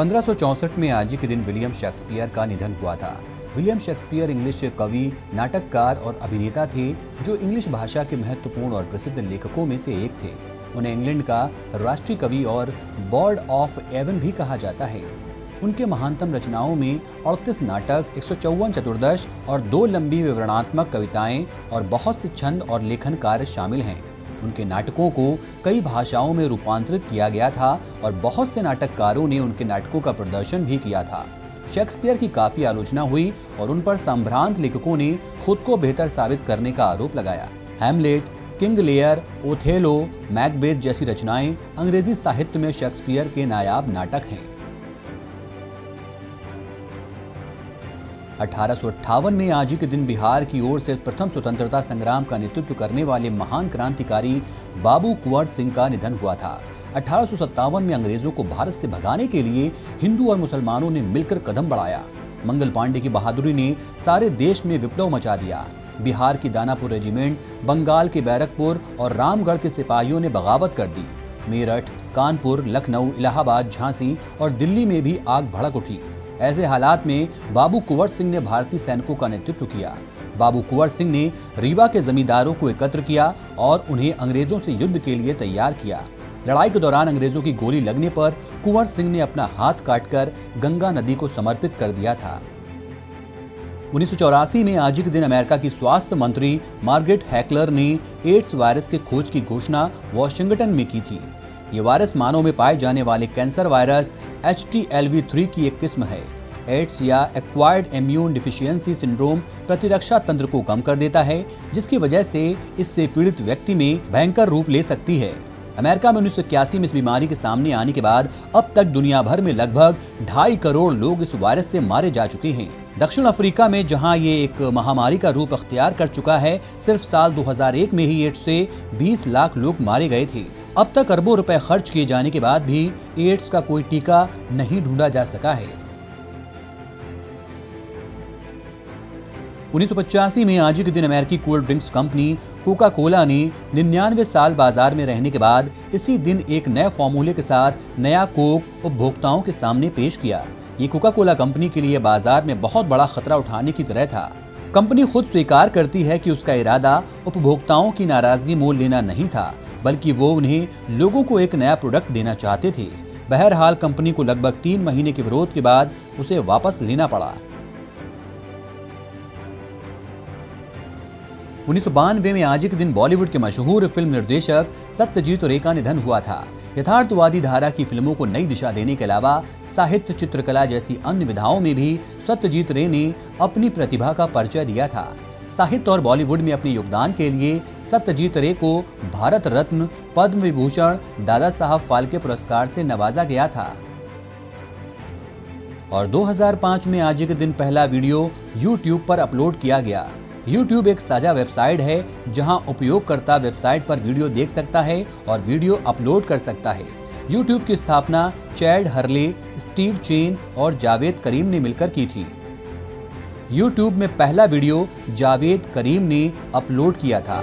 1564 में आज के दिन विलियम शेक्सपियर का निधन हुआ था। विलियम शेक्सपियर इंग्लिश कवि, नाटककार और अभिनेता थे, जो इंग्लिश भाषा के महत्वपूर्ण और प्रसिद्ध लेखकों में से एक थे। उन्हें इंग्लैंड का राष्ट्रीय कवि और बॉर्ड ऑफ़ एवन भी कहा जाता है। उनके महानतम रचनाओं में अड़तीस नाटक, एक चतुर्दश और दो लंबी विवरणात्मक कविताएँ और बहुत से छंद और लेखन कार्य शामिल हैं। उनके नाटकों को कई भाषाओं में रूपांतरित किया गया था और बहुत से नाटककारों ने उनके नाटकों का प्रदर्शन भी किया था। शेक्सपियर की काफ़ी आलोचना हुई और उन पर संभ्रांत लेखकों ने खुद को बेहतर साबित करने का आरोप लगाया। Hamlet King Lear Othello, Macbeth जैसी रचनाएँ अंग्रेज़ी साहित्य में शेक्सपियर के नायाब नाटक हैं। अठारह सौ अट्ठावन में आज ही के दिन बिहार की ओर से प्रथम स्वतंत्रता संग्राम का नेतृत्व करने वाले महान क्रांतिकारी बाबू कुंवर सिंह का निधन हुआ था। अठारह सौ सत्तावन में अंग्रेज़ों को भारत से भगाने के लिए हिंदू और मुसलमानों ने मिलकर कदम बढ़ाया। मंगल पांडे की बहादुरी ने सारे देश में विप्लव मचा दिया। बिहार की दानापुर रेजिमेंट, बंगाल के बैरकपुर और रामगढ़ के सिपाहियों ने बगावत कर दी। मेरठ, कानपुर, लखनऊ, इलाहाबाद, झांसी और दिल्ली में भी आग भड़क उठी। ऐसे हालात में बाबू कुंवर सिंह ने भारतीय सैनिकों का नेतृत्व किया। बाबू कुंवर सिंह ने रीवा के जमींदारों को एकत्र किया और उन्हें अंग्रेज़ों से युद्ध के लिए तैयार किया। लड़ाई के दौरान अंग्रेज़ों की गोली लगने पर कुंवर सिंह ने अपना हाथ काटकर गंगा नदी को समर्पित कर दिया था। उन्नीस सौ चौरासी में आज के दिन अमेरिका की स्वास्थ्य मंत्री मार्गरेट हैकलर ने एड्स वायरस के खोज की घोषणा वॉशिंगटन में की थी। ये वायरस मानव में पाए जाने वाले कैंसर वायरस एचटीएलवी थ्री की एक किस्म है। एड्स या एक्वायर्ड इम्यून डिफिशियंसी सिंड्रोम प्रतिरक्षा तंत्र को कम कर देता है, जिसकी वजह से इससे पीड़ित व्यक्ति में भयंकर रूप ले सकती है। अमेरिका में उन्नीस सौ इक्यासी में इस बीमारी के सामने आने के बाद अब तक दुनिया भर में लगभग ढाई करोड़ लोग इस वायरस से मारे जा चुके हैं। दक्षिण अफ्रीका में जहाँ ये एक महामारी का रूप अख्तियार कर चुका है, सिर्फ़ साल 2001 में ही एड्स से 20 लाख लोग मारे गए थे। अब तक अरबों रुपए खर्च किए जाने के बाद भी एड्स का कोई टीका नहीं ढूंढा जा सका है। उन्नीस सौ पचासी में आज के दिन अमेरिकी cold drinks company Coca Cola ने निन्यानवे साल बाज़ार में रहने के बाद इसी दिन एक नए फॉर्मूले के साथ नया कोक उपभोक्ताओं के सामने पेश किया। ये कोका कोला कंपनी के लिए बाज़ार में बहुत बड़ा खतरा उठाने की तरह था। कंपनी खुद स्वीकार करती है कि उसका इरादा उपभोक्ताओं की नाराज़गी मोल लेना नहीं था। बल्कि वो उन्हें लोगों को एक नया प्रोडक्ट देना चाहते थे। बहरहाल कंपनी को लगभग तीन महीने के विरोध के बाद उसे वापस लेना पड़ा। उन्नीस सौ बानवे में आज के दिन बॉलीवुड के मशहूर फ़िल्म निर्देशक सत्यजीत रे का निधन हुआ था। यथार्थवादी धारा की फ़िल्मों को नई दिशा देने के अलावा साहित्य चित्रकला जैसी अन्य विधाओं में भी सत्यजीत रे ने अपनी प्रतिभा का परिचय दिया था। साहित्य और बॉलीवुड में अपने योगदान के लिए सत्यजीत रे को भारत रत्न पद्म विभूषण दादा साहब फाल्के पुरस्कार से नवाजा गया था। और 2005 में आज के दिन पहला वीडियो YouTube पर अपलोड किया गया। YouTube एक साझा वेबसाइट है, जहाँ उपयोगकर्ता वेबसाइट पर वीडियो देख सकता है और वीडियो अपलोड कर सकता है। YouTube की स्थापना चैड हरले, स्टीव चेन और जावेद करीम ने मिलकर की थी। YouTube में पहला वीडियो जावेद करीम ने अपलोड किया था।